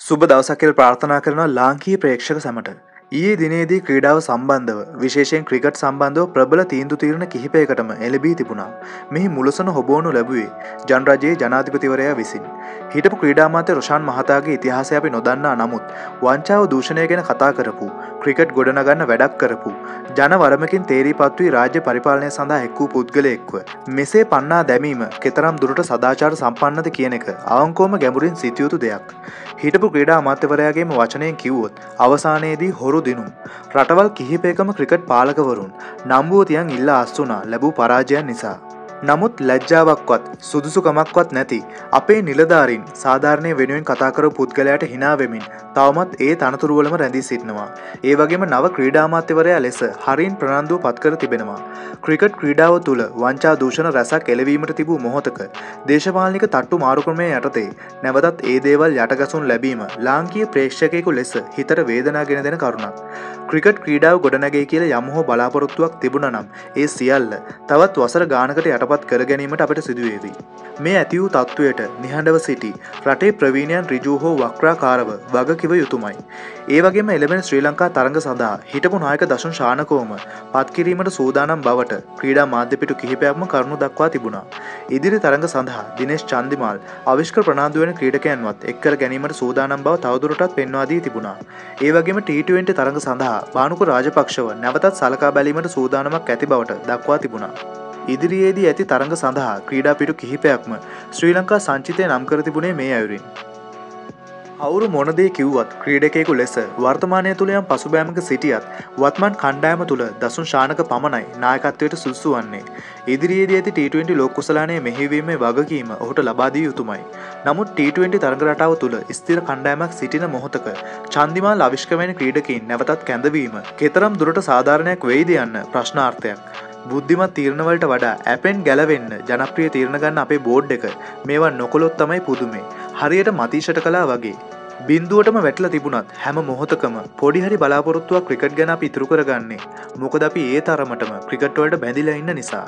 සුබ දවසක්කෙල් ප්‍රාර්ථනා කරනවා ලාංකී ප්‍රේක්ෂක සැමට. ඊයේ දිනේදී ක්‍රීඩාව සම්බන්ධව විශේෂයෙන් ක්‍රිකට් සම්බන්ධව ප්‍රබල තීන්දු තීරණ කිහිපයකටම එළබී තිබුණා. මෙහි මුලසන හොබෝනු ලැබුවේ ජනරජයේ ජනාධිපතිවරයා විසින්. හිටපු ක්‍රීඩාමාත්‍ය රොෂාන් මහතාගේ ඉතිහාසය අපි නොදන්නා නමුත් වංචාව දූෂණය ගැන කතා කරපු ක්‍රිකට් ගොඩනගන්න වැඩක් කරපු ජන වරමකින් තේරී පත්වී රාජ්‍ය පරිපාලනය සඳහා එක්වූ පුද්ගලයෙක්ව. මෙසේ පන්නා දැමීම කෙතරම් දුරට සදාචාර සම්පන්නද කියන එක අවංකෝම ගැඹුරින් සිතියයුතු දෙයක්. හිටපු ක්‍රීඩා අමාත්‍යවරයාගේම වචනයෙන් කිව්වොත් අවසානයේදී හොරු දිනුම්. රටවල් කිහිපේකම ක්‍රිකට් පාලකවරුන් නම්බුවතියන් ඉල්ල අස්සුනා ලැබූ පරාජයන් නිසා. නමුත් ලැජ්ජාවක්වත් සුදුසුකමක්වත් නැති අපේ නිලධාරින් සාධාරණය වෙනුවෙන් කතාකර පුද්ගලයට හිනාවෙමින් තවමත් ඒ තනතුරුවලම රැඳී සිටිනවා. ඒ වගේම නව ක්‍රීඩාමාත්‍යවරයා ලෙස හරින් ප්‍රනන්දුව පත්කර තිබෙනවා. ක්‍රිකට් ක්‍රීඩාව තුළ වංචා දූෂණ රැසක් එලවීමට තිබූ මොහොතක දේශපාලික තට්ටු මාරුක්‍රමය යටතේ නැවතත් ඒ දේවල් යටගසුන් ලැබීම ලාංකීය ප්‍රේක්ෂකයකු ලෙස හිතර වේදනාගෙන දෙන කරුණක්. ක්‍රිකට් ක්‍රීඩාව ගොඩනැගේ කියල යමහෝ බලාපොරොත්තුවක් තිබුණ නම් ඒ සියල්ල තවත් වසර ගානකට යට යටපත් කර ගැනීමට අපට සිදුවේවී. මේ ඇති වූ තත්ත්වයට නිහඬව සිටි රටේ ප්‍රවීණයන් රිජූ හෝ වක්්‍රාකාරව වග කිව යුතුමයි. ඒ වගේම එලබෙන ශ්‍රී ලංකා තරඟ සඳහා හිටපු නායක දශුන් ශානකෝම පත්කිරීමට සූදානම් බවට ක්‍රීඩා මාධ්‍යපිටු කිහිපයක්ම කරුණු දක්වා තිබුණා. ඉදිරි තරඟ සඳහා දිනේශ් චන්දිමාල් අවිශ්ක ප්‍රනාාදුවන ක්‍රීඩකයන්වත් එක්කර ගැනීමට සූදානම් බව තවදුරටත් පෙන්වාදී තිබුණා. ඒ වගේම ටීටුවෙන්ට තරඟ සඳහා බානුක රාජපක්ෂව නැවතත් සලකා බැලීමට සූදානමක් ඇති බවට දක්වා තිබුණා. ඉදිරියේදී ඇති තරඟ සඳහා ක්‍රීඩාපිටු කිහිපයක්ම ශ්‍රී ලංකා සංචිතය නම් කර තිබුණේ මේ අයුරින්. අවුරු මොනදේ කිව්වත් ක්‍රීඩකෙකු ලෙස වර්තමානය තුළයම් පසුබෑමක සිටියත් වත්මන් කණ්ඩෑම තුළ දසුන් ශානක පමණයි නායකත්වයට සුසු වන්නේ. ඉදිරියේදී ඇති T20 ලෝකුසලානය මෙහිවීමේ වගකීම ඔහුට ලබාදී යුතුමයි. නමුත් T20 තරගරටාව තුළ ස්තිර කණ්ඩෑමක් සිටින මොහොතක චන්දිමාල් අවිශ්කමෙන ක්‍රීඩකින් නැවතත් කැඳවීම කෙතරම් දුරට සාධාරණයක් වෙයිද යන්න ප්‍රශ්නාර්ථයක්. බුද්ධිමත් තීරණවලට වඩා ඇපෙන් ගැලවෙන්න ජනප්‍රිය තීරණ ගන්න අපේ බෝඩ් එක මේවා නොකොළොත් තමයි පුදුමේ. හරියට මතීෂට කලා වගේ. බින්දුවටම වැටල තිබුණත් හැම මොහොතකම පොඩිහරි බලාපොරොත්තුවක් ක්‍රිකට් ගැන පිතුරු කරගන්නේ. මොකද අපි ඒ තරමටම ක්‍රිකට්වලට බැඳිල ඉන්න නිසා.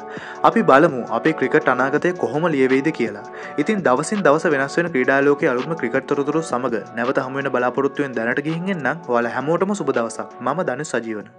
අපි බලමු අපේ ක්‍රිකට් අනාගතය කොහොම ලියවේද කියලා. ඉතින් දවසින් දවස වෙනස් වෙන ක්‍රඩාලෝක අලුම ක්‍රිකට් තොරතුරු සමඟ නැවත හමුවෙන බලාපොරොත්තුවෙන් දැනට ගිහින්ගෙන්න්න වල හැමෝටම සුබ දවසක්. ම දන සජීවන.